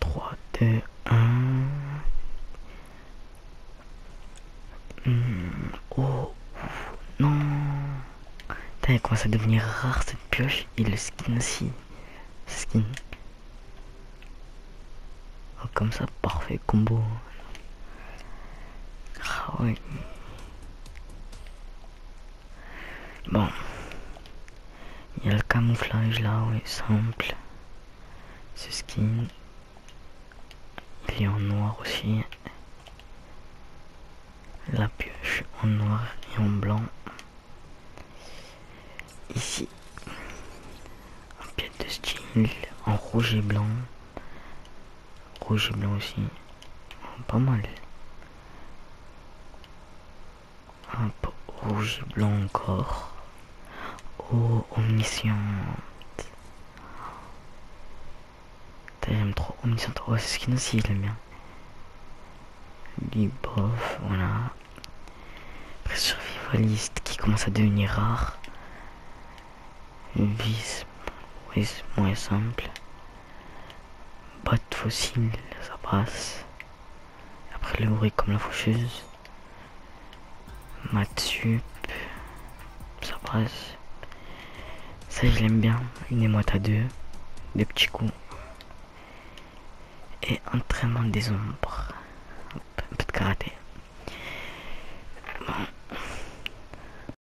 3, 2, 1. Oh, non. Putain, commence à devenir rare cette pioche et le skin aussi. Skin. Oh, comme ça, parfait combo. Ah ouais. Bon. Il y a le camouflage là, ouais, simple. Ce skin. Aussi. La pioche en noir et en blanc. Ici. Un pied de style en rouge et blanc. Rouge et blanc aussi. Pas mal. Rouge et blanc encore. Oh, omnisciente. J'aime trop omnisciente. Oh, c'est ce qu'il il aime bien. Du bof, voilà. Survivaliste qui commence à devenir rare. Vis, oui, moins simple. Botte fossile, ça passe. Après le bruit comme la faucheuse. Matsup, ça passe. Ça, je l'aime bien. Une émoite à deux. Des petits coups. Et entraînement des ombres. Got it.